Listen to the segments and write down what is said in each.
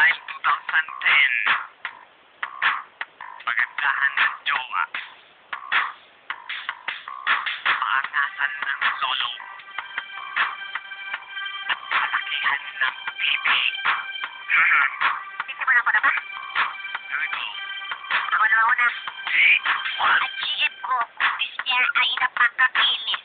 Style 2010. Pagandahan ng jowa. Paangasan ng lolo. At palakihan ng bibi. Sisimulan ko na ba? Here we go. Ako na. Hey, one. Ang ko, kutis niya ay napakakinis.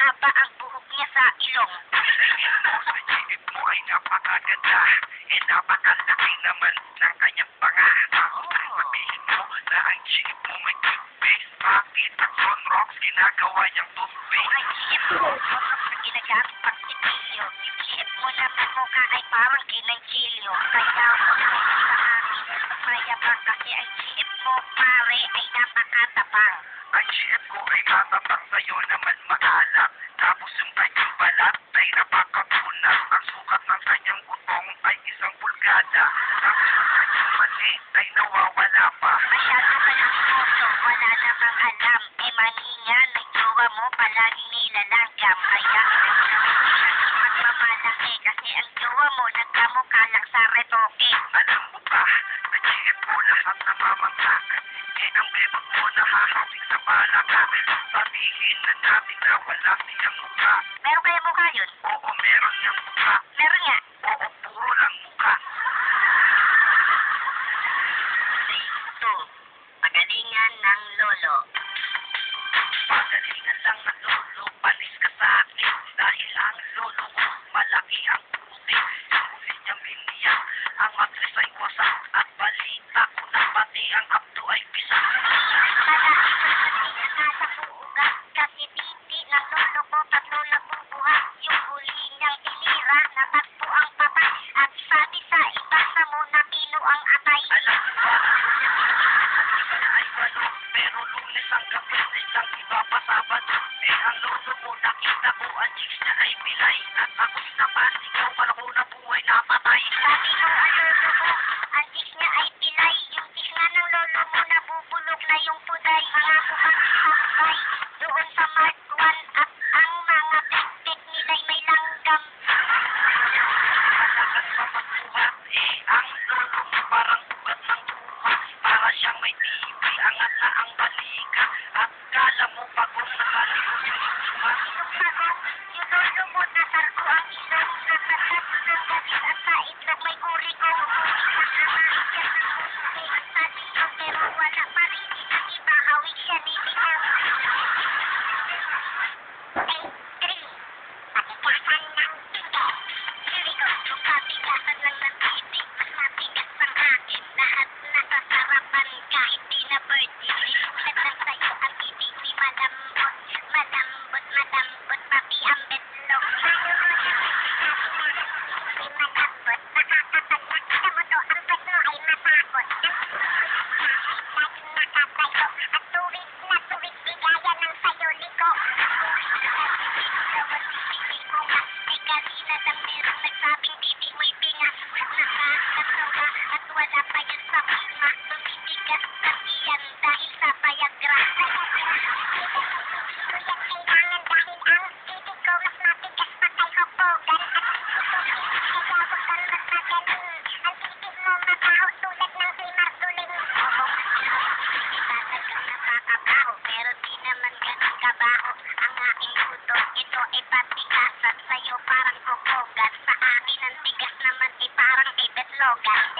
Mahaba ang buhok niya sa ilong. Tingin mo sa jeep mo ay napakaganda. Eh, napakalaki naman ng kanyang panga. Sabihin mo na ang jeep mo may toothpaste. Bakit ang sunrocks ginagawa niyang toothpaste? Ang GF ko, sunod na ginagamit pang sipilyo. Yung GF mo na mukha ay parang kinanchilyo. Kaya mo na sa akin, mayabang kasi ang GF mo, pare, ay napakatapang. Ang jeep ko ay matabang sa'yo naman maalam. Tapos yung kanyang balat ay napakapunat. Ang sukat ng kanyang utong ay isang pulgada. Tapos yung kanyang mali ay nawawala pa. Masyado ka ng puso, wala namang alam. Eh maninga, ng jowa mo palaging nilalanggam. Kaya magmamalaki kasi ang jowa mo nagkamukha lang sa retoke. Alam mo ba, na jeep ko lahat namamangkak. Bebag mo nahahawig sa balaka. Sabihin na natin na wala siyang mukha. Meron kayo mukha yun? Oo, meron niyang mukha. Meron nga. Lunes ang gabi, isang iba pa sabado. Eh ang lolo mo, nakita ko ang chicks niya ay pilay. At ako'y napasigaw, wala ko na buhay napatay. Sabi ko ang lolo mo, ang chicks niya ay pilay. Yung chicks nga ng lolo mo nabubulog na yung puday. Mga mukhang sabay. Doon sa Mark 1 at let the music luto, ito ay sa'yo parang Hopogan. Sa akin ang tigas naman ay parang kay